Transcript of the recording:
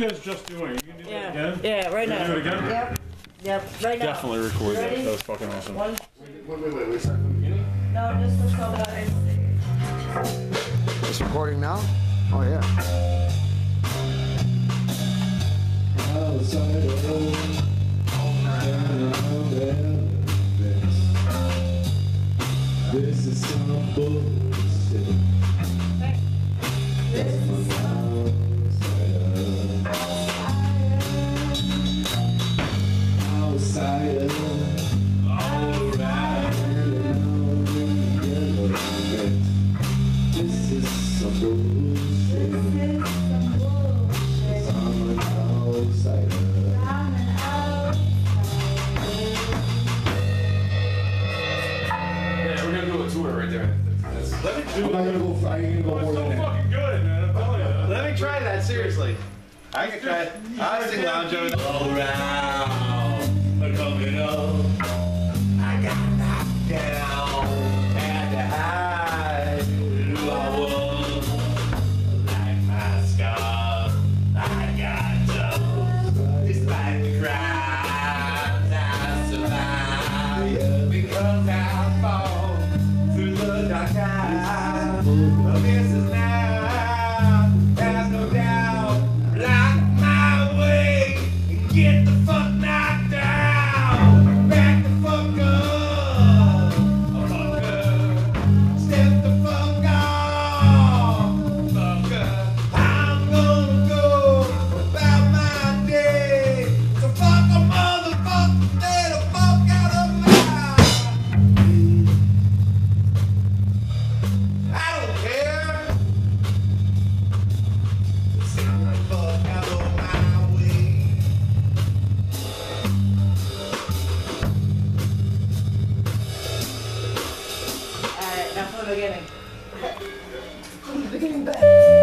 you guys just doing? You can do that Yeah. again? Yeah, right You now. do it again? Yep. Yep. Right now. Definitely record that. That was fucking awesome. One. Wait, wait, wait, wait. Start from the beginning. No, just let's go back. It's recording now? Oh, yeah. This is some bullshit. Outsider, alright, This is some bullshit. Try that seriously. I can try. I sing lounge over All around, fall through the dark. This is now, there's no doubt. Block my way and get the the beginning. From the beginning back.